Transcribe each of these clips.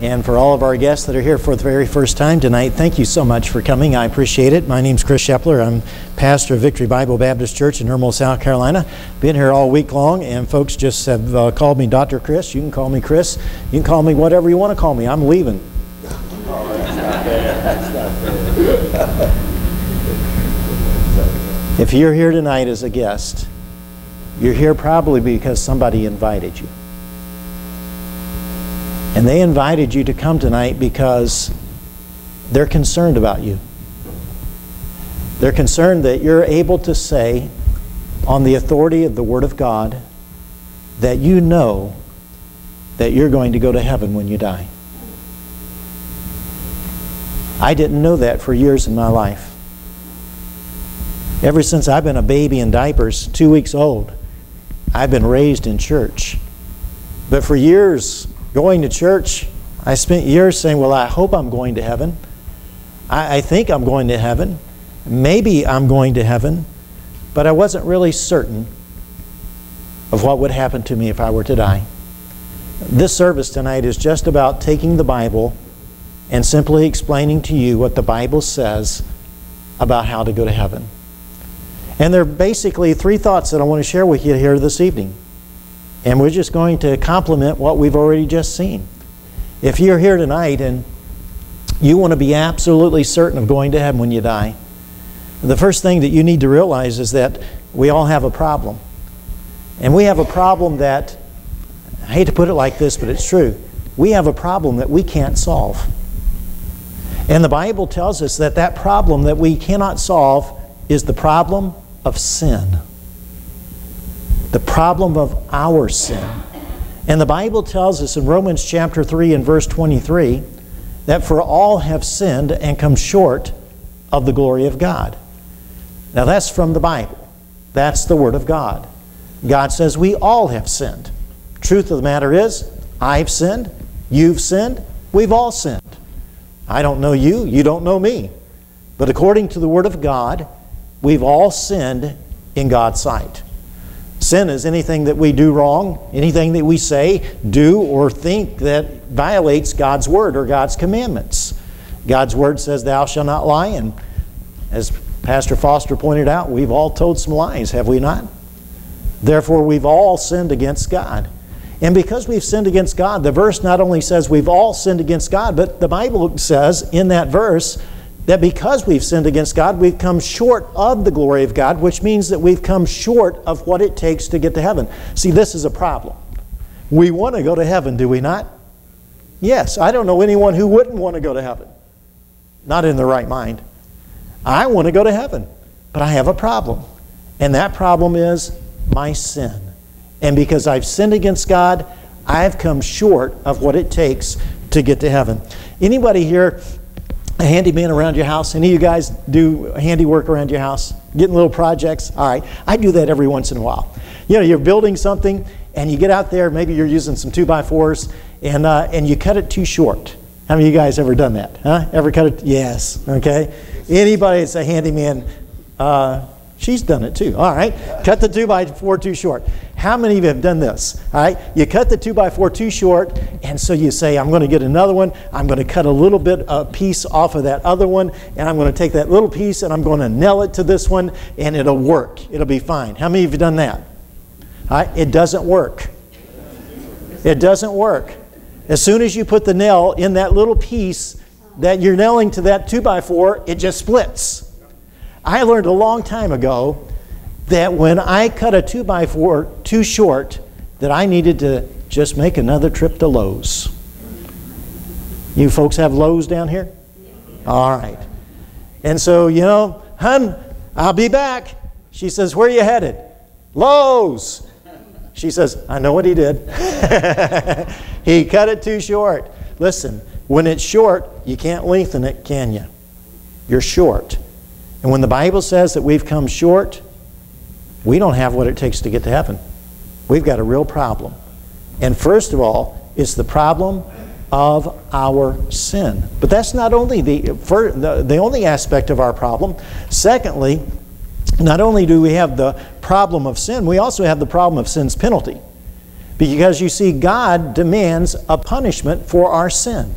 And for all of our guests that are here for the very first time tonight, thank you so much for coming. I appreciate it. My name's Chris Shepler. I'm pastor of Victory Bible Baptist Church in Irmo, South Carolina. Been here all week long, and folks just have uh, called me Dr. Chris. You can call me Chris. You can call me whatever you want to call me. I'm leaving. If you're here tonight as a guest, you're here probably because somebody invited you. And they invited you to come tonight because they're concerned about you. They're concerned that you're able to say, on the authority of the Word of God, that you know that you're going to go to heaven when you die. I didn't know that for years in my life. Ever since I've been a baby in diapers, two weeks old, I've been raised in church. But for years, going to church, I spent years saying, Well, I hope I'm going to heaven. I, I think I'm going to heaven. Maybe I'm going to heaven. But I wasn't really certain of what would happen to me if I were to die. This service tonight is just about taking the Bible and simply explaining to you what the Bible says about how to go to heaven. And there are basically three thoughts that I want to share with you here this evening. And we're just going to complement what we've already just seen. If you're here tonight and you want to be absolutely certain of going to heaven when you die, the first thing that you need to realize is that we all have a problem. And we have a problem that, I hate to put it like this, but it's true. We have a problem that we can't solve. And the Bible tells us that that problem that we cannot solve is the problem of sin the problem of our sin. And the Bible tells us in Romans chapter 3 and verse 23 that for all have sinned and come short of the glory of God. Now that's from the Bible. That's the Word of God. God says we all have sinned. Truth of the matter is, I've sinned, you've sinned, we've all sinned. I don't know you, you don't know me. But according to the Word of God, we've all sinned in God's sight. Sin is anything that we do wrong, anything that we say, do, or think that violates God's word or God's commandments. God's word says, Thou shalt not lie. And as Pastor Foster pointed out, we've all told some lies, have we not? Therefore, we've all sinned against God. And because we've sinned against God, the verse not only says we've all sinned against God, but the Bible says in that verse that because we've sinned against God, we've come short of the glory of God, which means that we've come short of what it takes to get to heaven. See, this is a problem. We want to go to heaven, do we not? Yes, I don't know anyone who wouldn't want to go to heaven. Not in the right mind. I want to go to heaven, but I have a problem. And that problem is my sin. And because I've sinned against God, I've come short of what it takes to get to heaven. Anybody here a handyman around your house? Any of you guys do handiwork around your house? Getting little projects? All right. I do that every once in a while. You know, you're building something and you get out there, maybe you're using some 2 by 4s and, uh, and you cut it too short. How many of you guys ever done that? Huh? Ever cut it? Yes. Okay. Anybody that's a handyman, uh, she's done it too. All right. Cut the 2 by 4 too short. How many of you have done this? All right, you cut the two by four too short, and so you say, I'm going to get another one. I'm going to cut a little bit a piece off of that other one, and I'm going to take that little piece and I'm going to nail it to this one, and it'll work. It'll be fine. How many of you have done that? All right, it doesn't work. It doesn't work. As soon as you put the nail in that little piece that you're nailing to that two by four, it just splits. I learned a long time ago that when I cut a 2 by 4 too short, that I needed to just make another trip to Lowe's. You folks have Lowe's down here? All right. And so, you know, hun, I'll be back. She says, Where are you headed? Lowe's. She says, I know what he did. he cut it too short. Listen, when it's short, you can't lengthen it, can you? You're short. And when the Bible says that we've come short, we don't have what it takes to get to heaven. We've got a real problem. And first of all, it's the problem of our sin. But that's not only the, for, the, the only aspect of our problem. Secondly, not only do we have the problem of sin, we also have the problem of sin's penalty. Because you see, God demands a punishment for our sin.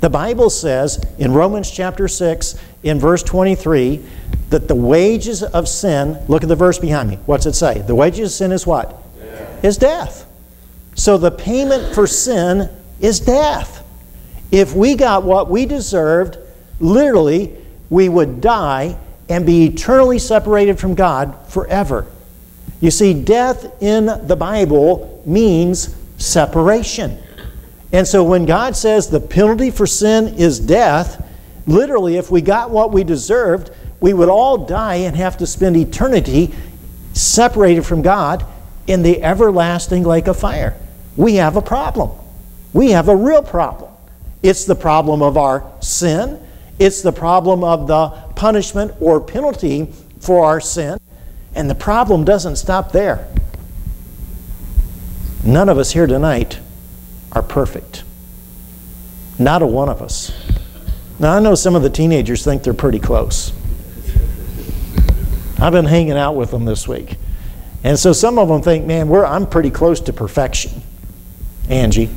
The Bible says in Romans chapter 6, in verse 23, that the wages of sin, look at the verse behind me. What's it say? The wages of sin is what? Death. Is death. So the payment for sin is death. If we got what we deserved, literally, we would die and be eternally separated from God forever. You see, death in the Bible means separation. And so when God says the penalty for sin is death, literally, if we got what we deserved, we would all die and have to spend eternity separated from God in the everlasting lake of fire. We have a problem. We have a real problem. It's the problem of our sin, it's the problem of the punishment or penalty for our sin. And the problem doesn't stop there. None of us here tonight are perfect. Not a one of us. Now, I know some of the teenagers think they're pretty close. I've been hanging out with them this week. And so some of them think, man, I'm pretty close to perfection. Angie.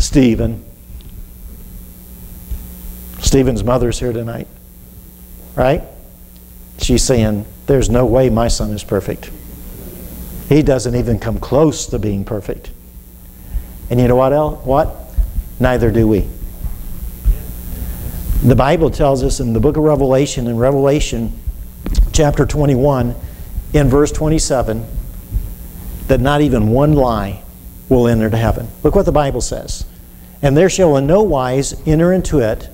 Stephen. Stephen's mother's here tonight, right? She's saying, There's no way my son is perfect. He doesn't even come close to being perfect. And you know what else? What? Neither do we. The Bible tells us in the book of Revelation, in Revelation chapter 21, in verse 27, that not even one lie will enter to heaven. Look what the Bible says. And there shall in no wise enter into it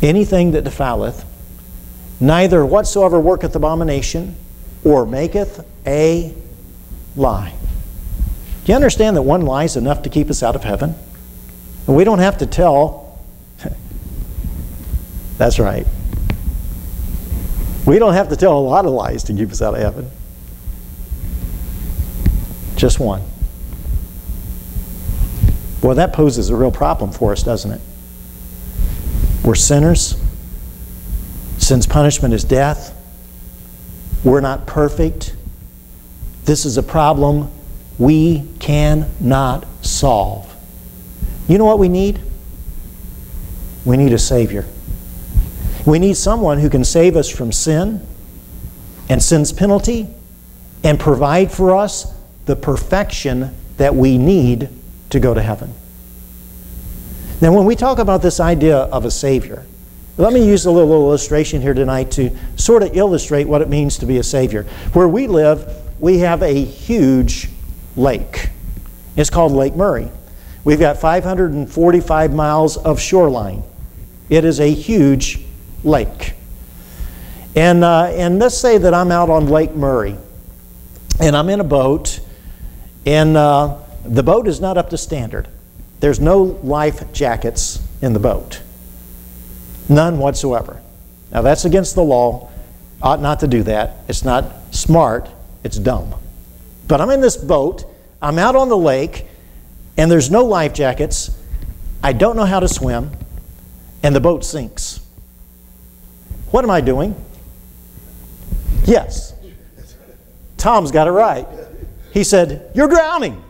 anything that defileth, neither whatsoever worketh abomination, or maketh a lie. Do you understand that one lie is enough to keep us out of heaven? And we don't have to tell. That's right. We don't have to tell a lot of lies to keep us out of heaven. Just one. Well, that poses a real problem for us, doesn't it? We're sinners. Sin's punishment is death. We're not perfect. This is a problem we cannot solve. You know what we need? We need a Savior. We need someone who can save us from sin and sin's penalty and provide for us the perfection that we need to go to heaven. Now, when we talk about this idea of a Savior, let me use a little illustration here tonight to sort of illustrate what it means to be a Savior. Where we live, we have a huge lake. It's called Lake Murray. We've got 545 miles of shoreline. It is a huge lake. And, uh, and let's say that I'm out on Lake Murray and I'm in a boat, and uh, the boat is not up to standard. There's no life jackets in the boat. None whatsoever. Now, that's against the law. Ought not to do that. It's not smart, it's dumb. But I'm in this boat, I'm out on the lake, and there's no life jackets. I don't know how to swim, and the boat sinks. What am I doing? Yes. Tom's got it right. He said, You're drowning.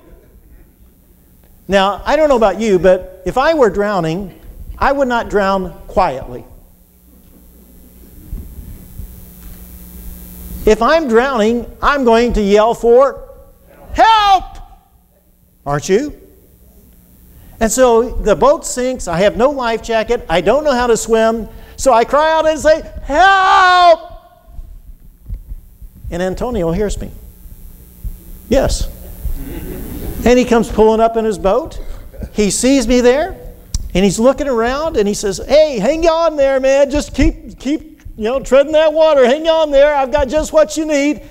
Now, I don't know about you, but if I were drowning, I would not drown quietly. If I'm drowning, I'm going to yell for help. Aren't you? And so the boat sinks. I have no life jacket. I don't know how to swim. So I cry out and say, Help! And Antonio hears me. Yes. And he comes pulling up in his boat. He sees me there, and he's looking around, and he says, "Hey, hang on there, man. Just keep keep you know treading that water. Hang on there. I've got just what you need."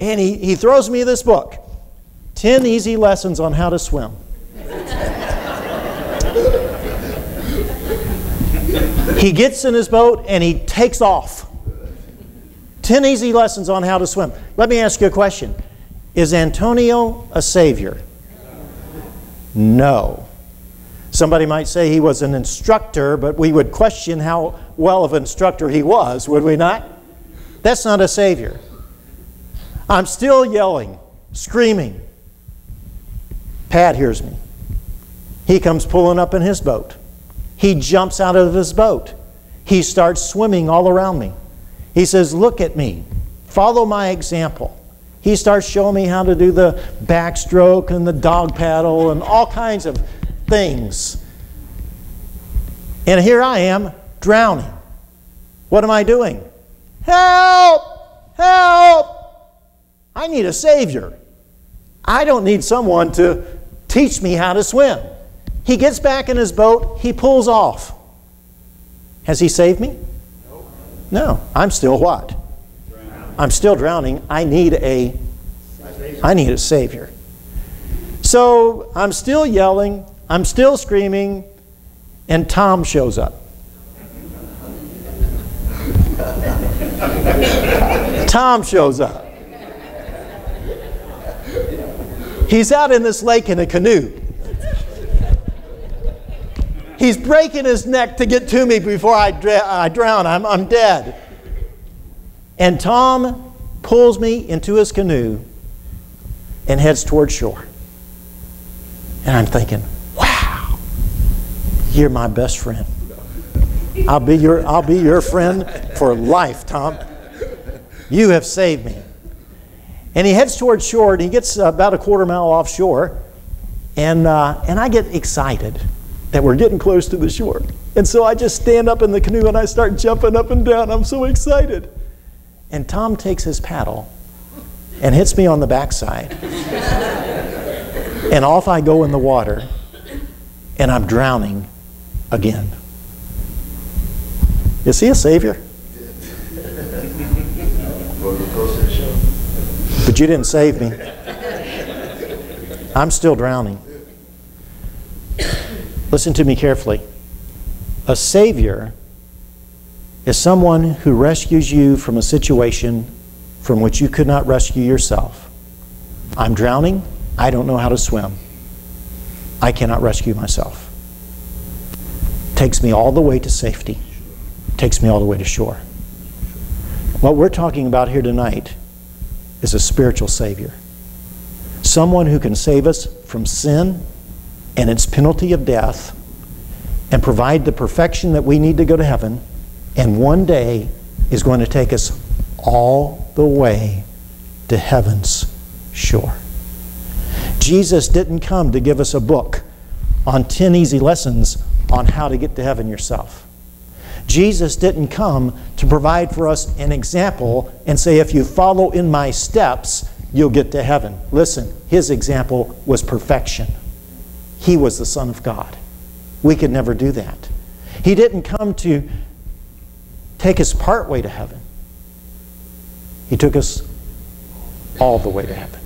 And he, he throws me this book, 10 Easy Lessons on How to Swim. He gets in his boat and he takes off. 10 easy lessons on how to swim. Let me ask you a question Is Antonio a savior? No. Somebody might say he was an instructor, but we would question how well of an instructor he was, would we not? That's not a Savior. I'm still yelling, screaming. Pat hears me. He comes pulling up in his boat. He jumps out of his boat. He starts swimming all around me. He says, Look at me. Follow my example. He starts showing me how to do the backstroke and the dog paddle and all kinds of things. And here I am drowning. What am I doing? Help! Help! I need a Savior. I don't need someone to teach me how to swim. He gets back in his boat, he pulls off. Has he saved me? No. I'm still what? I'm still drowning. I need a I need a savior. So I'm still yelling, I'm still screaming, and Tom shows up. Tom shows up. He's out in this lake in a canoe. He's breaking his neck to get to me before I, I drown. I'm, I'm dead. And Tom pulls me into his canoe and heads toward shore. And I'm thinking, wow, you're my best friend. I'll be your, I'll be your friend for life, Tom. You have saved me. And he heads toward shore, and he gets about a quarter mile offshore. And, uh, and I get excited that we're getting close to the shore. And so I just stand up in the canoe and I start jumping up and down. I'm so excited. And Tom takes his paddle and hits me on the backside. and off I go in the water, and I'm drowning again. Is he a savior? But you didn't save me. I'm still drowning. Listen to me carefully. A Savior is someone who rescues you from a situation from which you could not rescue yourself. I'm drowning. I don't know how to swim. I cannot rescue myself. Takes me all the way to safety. Takes me all the way to shore. What we're talking about here tonight is a spiritual Savior. Someone who can save us from sin and its penalty of death and provide the perfection that we need to go to heaven, and one day is going to take us all the way to heaven's shore. Jesus didn't come to give us a book on 10 easy lessons on how to get to heaven yourself. Jesus didn't come to provide for us an example and say, if you follow in my steps, you'll get to heaven. Listen, his example was perfection. He was the Son of God. We could never do that. He didn't come to take us part way to heaven. He took us all the way to heaven.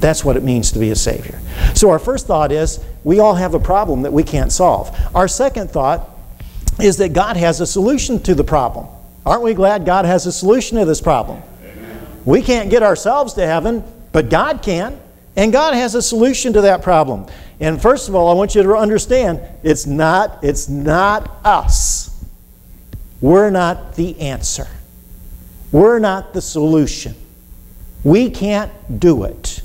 That's what it means to be a Savior. So, our first thought is we all have a problem that we can't solve. Our second thought is that God has a solution to the problem. Aren't we glad God has a solution to this problem? We can't get ourselves to heaven, but God can. And God has a solution to that problem. And first of all, I want you to understand it's not, it's not us. We're not the answer. We're not the solution. We can't do it.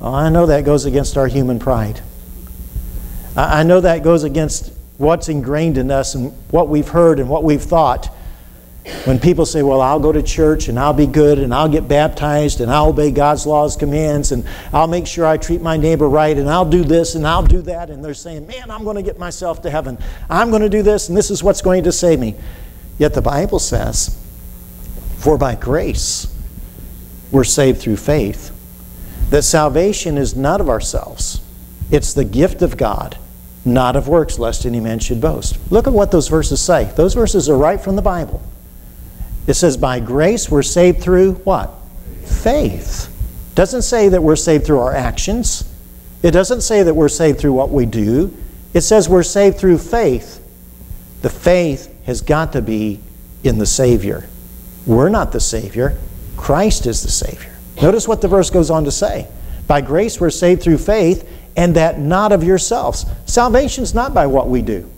Oh, I know that goes against our human pride. I know that goes against what's ingrained in us and what we've heard and what we've thought. When people say, Well, I'll go to church and I'll be good and I'll get baptized and I'll obey God's laws, commands, and I'll make sure I treat my neighbor right and I'll do this and I'll do that. And they're saying, Man, I'm going to get myself to heaven. I'm going to do this and this is what's going to save me. Yet the Bible says, For by grace we're saved through faith. That salvation is not of ourselves, it's the gift of God, not of works, lest any man should boast. Look at what those verses say. Those verses are right from the Bible. It says, by grace we're saved through what? Faith. Doesn't say that we're saved through our actions. It doesn't say that we're saved through what we do. It says we're saved through faith. The faith has got to be in the Savior. We're not the Savior, Christ is the Savior. Notice what the verse goes on to say. By grace we're saved through faith, and that not of yourselves. Salvation's not by what we do.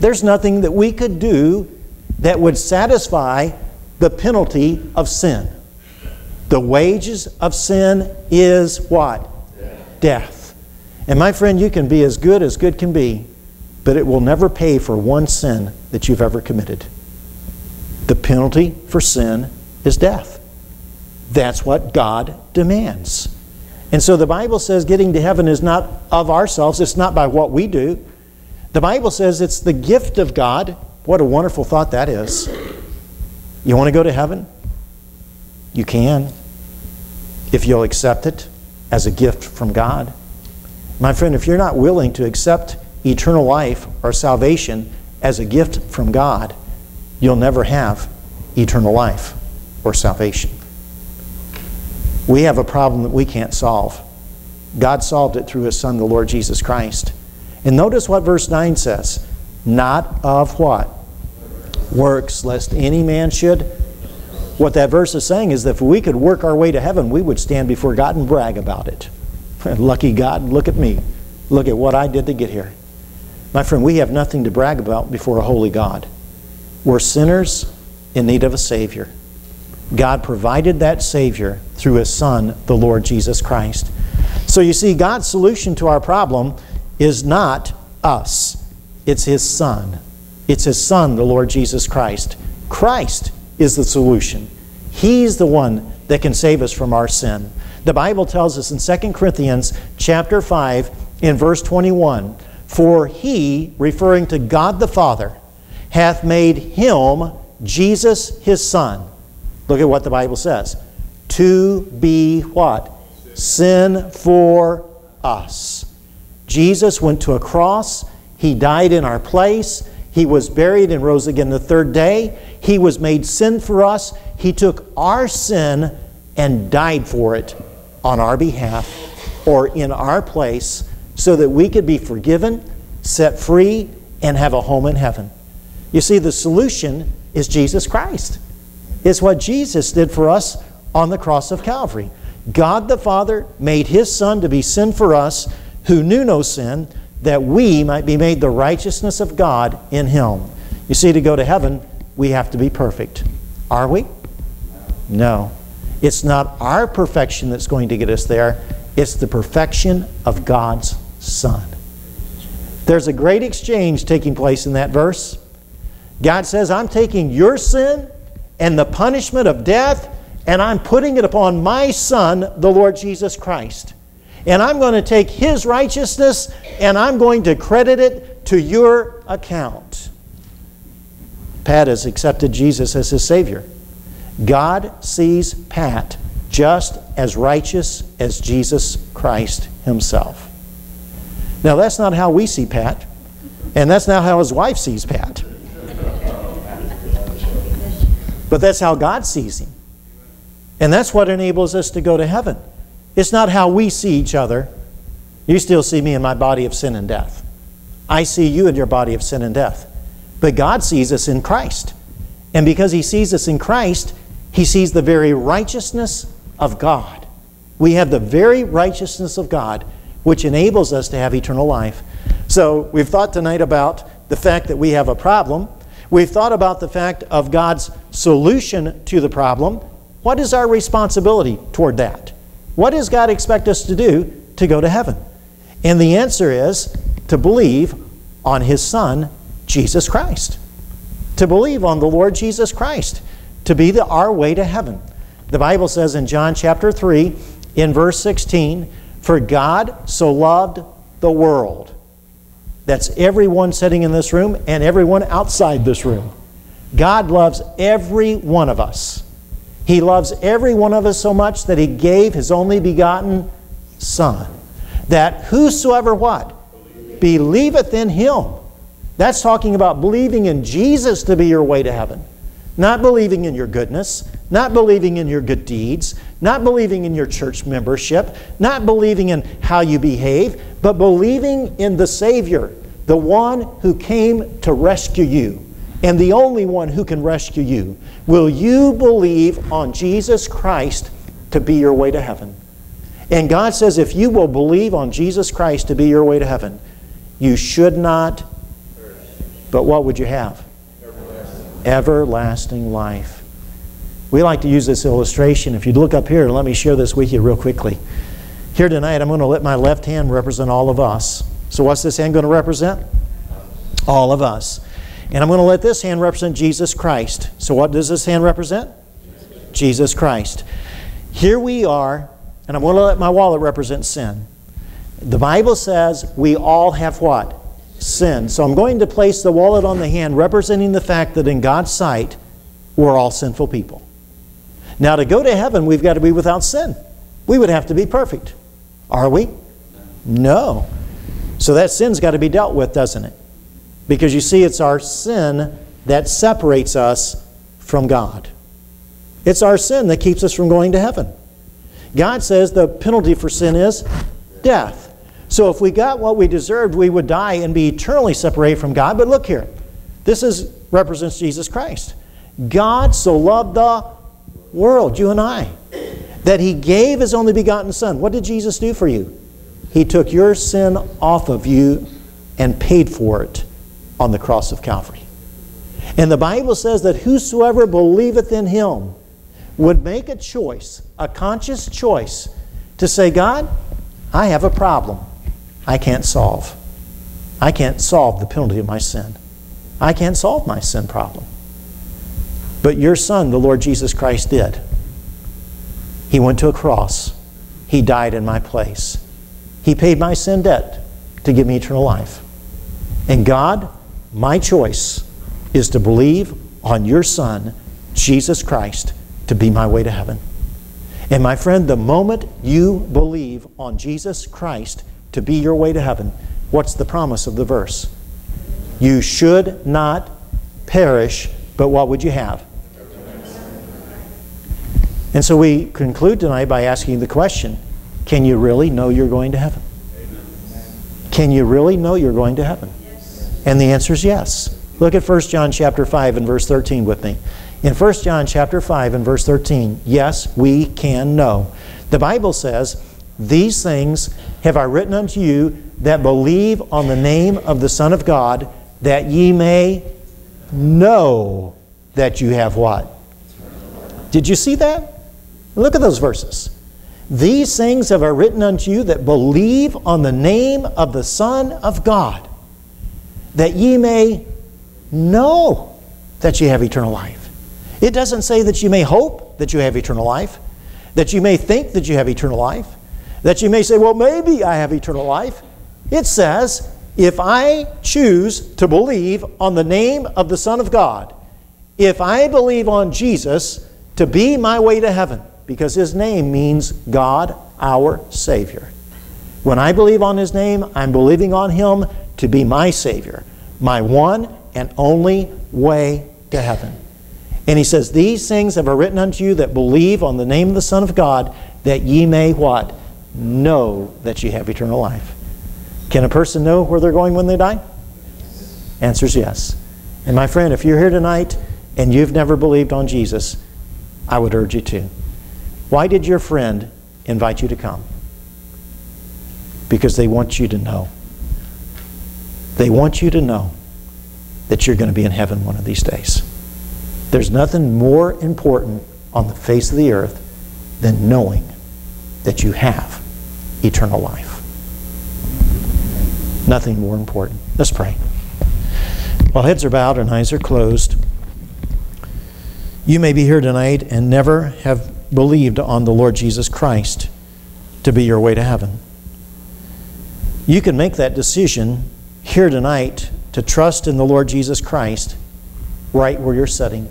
There's nothing that we could do that would satisfy the penalty of sin. The wages of sin is what? Death. Death. And my friend, you can be as good as good can be, but it will never pay for one sin that you've ever committed. The penalty for sin is death. That's what God demands. And so the Bible says getting to heaven is not of ourselves, it's not by what we do. The Bible says it's the gift of God. What a wonderful thought that is. You want to go to heaven? You can, if you'll accept it as a gift from God. My friend, if you're not willing to accept eternal life or salvation as a gift from God, you'll never have eternal life or salvation. We have a problem that we can't solve. God solved it through His Son, the Lord Jesus Christ. And notice what verse 9 says not of what? Works, lest any man should. What that verse is saying is that if we could work our way to heaven, we would stand before God and brag about it. Lucky God, look at me. Look at what I did to get here. My friend, we have nothing to brag about before a holy God. We're sinners in need of a Savior. God provided that Savior through His Son, the Lord Jesus Christ. So you see, God's solution to our problem is not us, it's His Son. It's His Son, the Lord Jesus Christ. Christ is the solution. He's the one that can save us from our sin. The Bible tells us in 2 Corinthians chapter 5 in verse 21, for he, referring to God the Father, hath made him, Jesus, his son. Look at what the Bible says. To be what? Sin for us. Jesus went to a cross. He died in our place. He was buried and rose again the third day. He was made sin for us. He took our sin and died for it on our behalf or in our place so that we could be forgiven, set free, and have a home in heaven. You see, the solution is Jesus Christ. It's what Jesus did for us on the cross of Calvary. God the Father made His Son to be sin for us who knew no sin, that we might be made the righteousness of God in Him. You see, to go to heaven, we have to be perfect. Are we? No. It's not our perfection that's going to get us there, it's the perfection of God's Son. There's a great exchange taking place in that verse. God says, I'm taking your sin and the punishment of death, and I'm putting it upon my Son, the Lord Jesus Christ. And I'm going to take his righteousness and I'm going to credit it to your account. Pat has accepted Jesus as his Savior. God sees Pat just as righteous as Jesus Christ himself. Now, that's not how we see Pat, and that's not how his wife sees Pat. But that's how God sees him. And that's what enables us to go to heaven. It's not how we see each other. You still see me in my body of sin and death. I see you in your body of sin and death. But God sees us in Christ. And because He sees us in Christ, He sees the very righteousness of God. We have the very righteousness of God which enables us to have eternal life. So we've thought tonight about the fact that we have a problem. We've thought about the fact of God's solution to the problem. What is our responsibility toward that? What does God expect us to do to go to heaven? And the answer is to believe on His Son, Jesus Christ. To believe on the Lord Jesus Christ. To be the, our way to heaven. The Bible says in John chapter 3, in verse 16, for God so loved the world. That's everyone sitting in this room and everyone outside this room. God loves every one of us. He loves every one of us so much that He gave His only begotten Son. That whosoever what? Believeth in Him. That's talking about believing in Jesus to be your way to heaven. Not believing in your goodness, not believing in your good deeds, not believing in your church membership, not believing in how you behave, but believing in the Savior, the one who came to rescue you, and the only one who can rescue you. Will you believe on Jesus Christ to be your way to heaven? And God says, if you will believe on Jesus Christ to be your way to heaven, you should not, but what would you have? everlasting life. We like to use this illustration. If you'd look up here, let me share this with you real quickly. Here tonight, I'm going to let my left hand represent all of us. So, what's this hand going to represent? All of us. And I'm going to let this hand represent Jesus Christ. So, what does this hand represent? Jesus Christ. Here we are, and I'm going to let my wallet represent sin. The Bible says we all have what? Sin. So I'm going to place the wallet on the hand, representing the fact that in God's sight, we're all sinful people. Now, to go to heaven, we've got to be without sin. We would have to be perfect. Are we? No. So that sin's got to be dealt with, doesn't it? Because you see, it's our sin that separates us from God. It's our sin that keeps us from going to heaven. God says the penalty for sin is death. So if we got what we deserved, we would die and be eternally separated from God. But look here. This is represents Jesus Christ. God so loved the world, you and I, that he gave his only begotten son. What did Jesus do for you? He took your sin off of you and paid for it on the cross of Calvary. And the Bible says that whosoever believeth in him would make a choice, a conscious choice, to say, God, I have a problem I can't solve. I can't solve the penalty of my sin. I can't solve my sin problem. But your Son, the Lord Jesus Christ, did. He went to a cross. He died in my place. He paid my sin debt to give me eternal life. And God, my choice is to believe on your Son, Jesus Christ, to be my way to heaven. And my friend, the moment you believe on Jesus Christ to be your way to heaven, what's the promise of the verse? You should not perish, but what would you have? And so we conclude tonight by asking the question Can you really know you're going to heaven? Can you really know you're going to heaven? And the answer is yes. Look at 1 John chapter 5 and verse 13 with me. In 1 John chapter 5 and verse 13, yes, we can know. The Bible says, These things have I written unto you that believe on the name of the Son of God, that ye may know that you have what? Did you see that? Look at those verses. These things have I written unto you that believe on the name of the Son of God, that ye may know that you have eternal life. It doesn't say that you may hope that you have eternal life, that you may think that you have eternal life, that you may say, well, maybe I have eternal life. It says, if I choose to believe on the name of the Son of God, if I believe on Jesus to be my way to heaven, because his name means God our Savior. When I believe on his name, I'm believing on him to be my Savior, my one and only way to heaven. And he says, These things have I written unto you that believe on the name of the Son of God, that ye may what? Know that ye have eternal life. Can a person know where they're going when they die? Answer is yes. And my friend, if you're here tonight and you've never believed on Jesus, I would urge you to. Why did your friend invite you to come? Because they want you to know. They want you to know that you're going to be in heaven one of these days. There's nothing more important on the face of the earth than knowing that you have eternal life. Nothing more important. Let's pray. While heads are bowed and eyes are closed, you may be here tonight and never have believed on the Lord Jesus Christ to be your way to heaven. You can make that decision here tonight to trust in the Lord Jesus Christ right where you're sitting.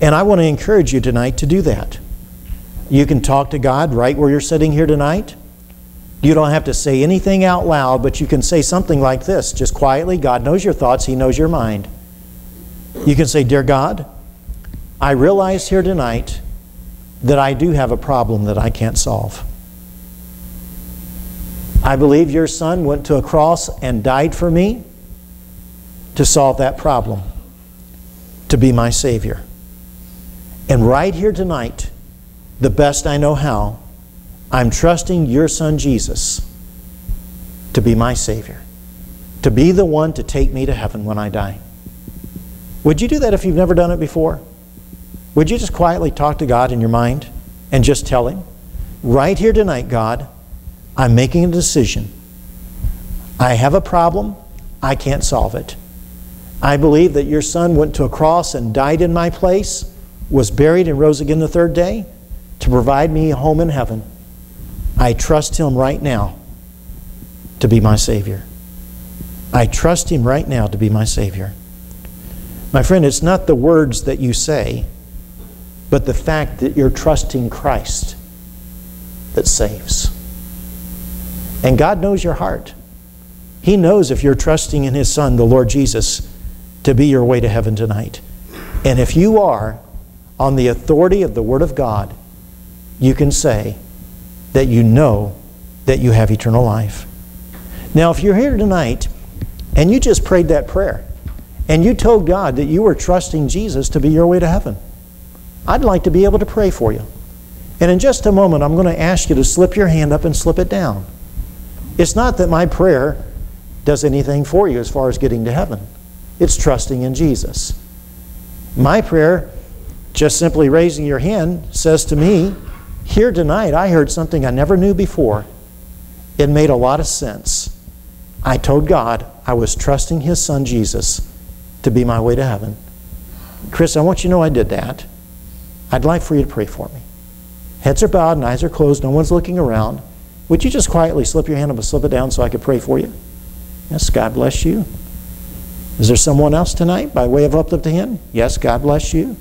And I want to encourage you tonight to do that. You can talk to God right where you're sitting here tonight. You don't have to say anything out loud, but you can say something like this just quietly. God knows your thoughts, He knows your mind. You can say, Dear God, I realize here tonight that I do have a problem that I can't solve. I believe your Son went to a cross and died for me to solve that problem, to be my Savior. And right here tonight, the best I know how, I'm trusting your son Jesus to be my Savior, to be the one to take me to heaven when I die. Would you do that if you've never done it before? Would you just quietly talk to God in your mind and just tell Him, right here tonight, God, I'm making a decision. I have a problem. I can't solve it. I believe that your son went to a cross and died in my place, was buried and rose again the third day to provide me a home in heaven. I trust him right now to be my Savior. I trust him right now to be my Savior. My friend, it's not the words that you say, but the fact that you're trusting Christ that saves. And God knows your heart. He knows if you're trusting in His Son, the Lord Jesus, to be your way to heaven tonight. And if you are, on the authority of the Word of God, you can say that you know that you have eternal life. Now, if you're here tonight and you just prayed that prayer and you told God that you were trusting Jesus to be your way to heaven, I'd like to be able to pray for you. And in just a moment, I'm going to ask you to slip your hand up and slip it down. It's not that my prayer does anything for you as far as getting to heaven, it's trusting in Jesus. My prayer, just simply raising your hand, says to me, Here tonight, I heard something I never knew before. It made a lot of sense. I told God I was trusting His Son Jesus to be my way to heaven. Chris, I want you to know I did that. I'd like for you to pray for me. Heads are bowed and eyes are closed. No one's looking around. Would you just quietly slip your hand up and slip it down so I could pray for you? Yes, God bless you. Is there someone else tonight by way of uplifting hand? Yes, God bless you.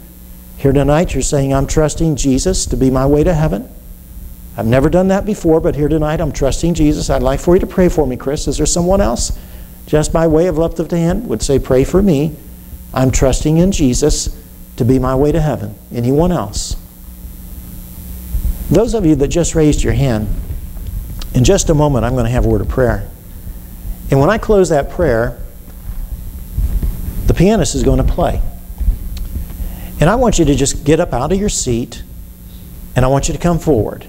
Here tonight, you're saying, I'm trusting Jesus to be my way to heaven. I've never done that before, but here tonight, I'm trusting Jesus. I'd like for you to pray for me, Chris. Is there someone else, just by way of uplifting hand, would say, Pray for me. I'm trusting in Jesus to be my way to heaven. Anyone else? Those of you that just raised your hand, in just a moment, I'm going to have a word of prayer. And when I close that prayer, the pianist is going to play. And I want you to just get up out of your seat and I want you to come forward.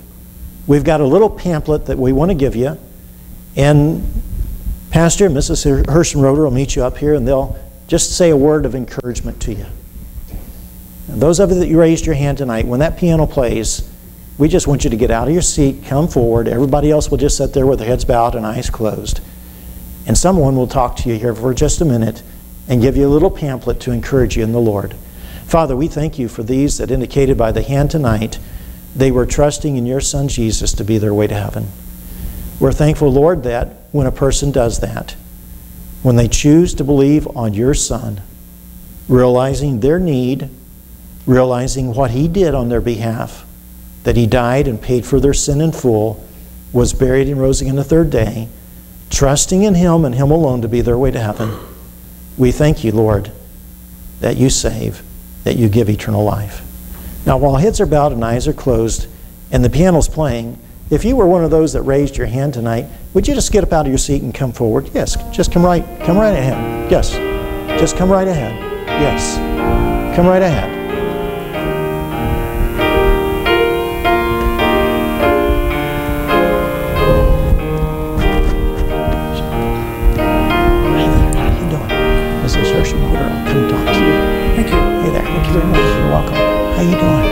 We've got a little pamphlet that we want to give you. And Pastor and Mrs. Herschenroder will meet you up here and they'll just say a word of encouragement to you. And those of you that you raised your hand tonight, when that piano plays, we just want you to get out of your seat, come forward. Everybody else will just sit there with their heads bowed and eyes closed. And someone will talk to you here for just a minute and give you a little pamphlet to encourage you in the Lord. Father, we thank you for these that indicated by the hand tonight they were trusting in your Son Jesus to be their way to heaven. We're thankful, Lord, that when a person does that, when they choose to believe on your Son, realizing their need, realizing what He did on their behalf, that He died and paid for their sin in full, was buried and rose again the third day, trusting in Him and Him alone to be their way to heaven. We thank you, Lord, that you save, that you give eternal life. Now, while heads are bowed and eyes are closed and the piano's playing, if you were one of those that raised your hand tonight, would you just get up out of your seat and come forward? Yes, just come right, come right ahead. Yes, just come right ahead. Yes, come right ahead. How you doing?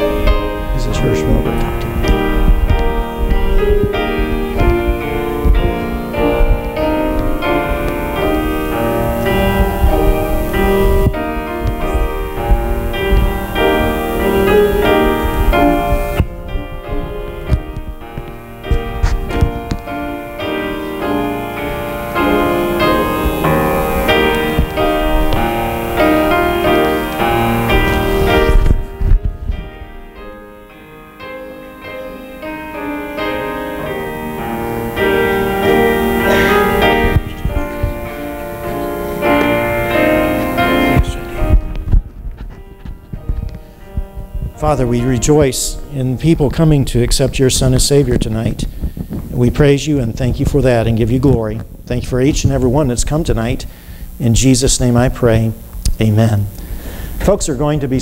Father, we rejoice in people coming to accept your Son as Savior tonight. We praise you and thank you for that and give you glory. Thank you for each and every one that's come tonight. In Jesus' name I pray. Amen. Folks are going to be